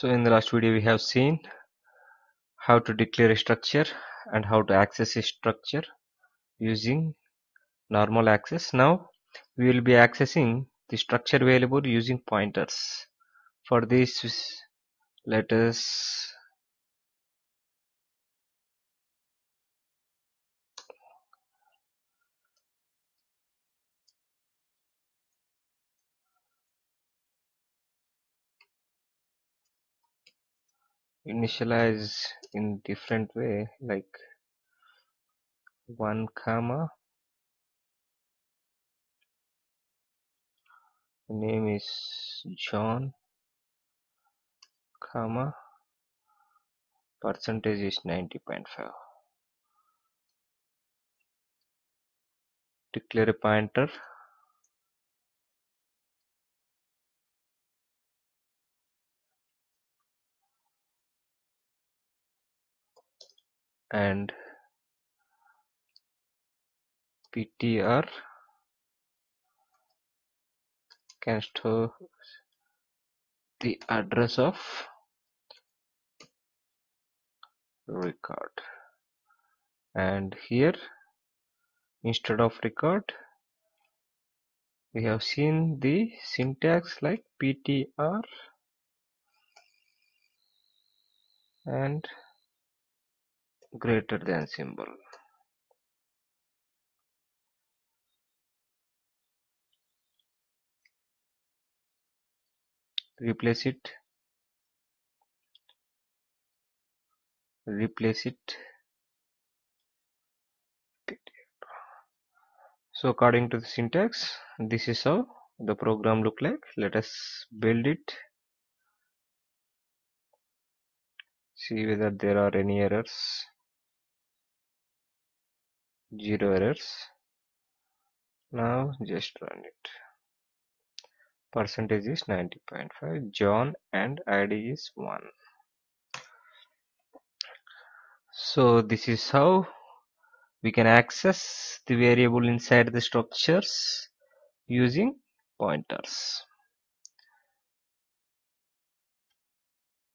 So in the last video we have seen how to declare a structure and how to access a structure using normal access. Now we will be accessing the structure variable using pointers. For this let us initialize in different way like 1 comma. Name is John comma. Percentage is 90.5 declare a pointer and ptr can store the address of record. And here instead of record we have seen the syntax like ptr and greater than symbol. Replace it. Replace it. So according to the syntax this is how the program look like. Let us build it. See whether there are any errors zero errors. Now just run it. Percentage is 90.5 john and id is 1 so this is how we can access the variable inside the structures using pointers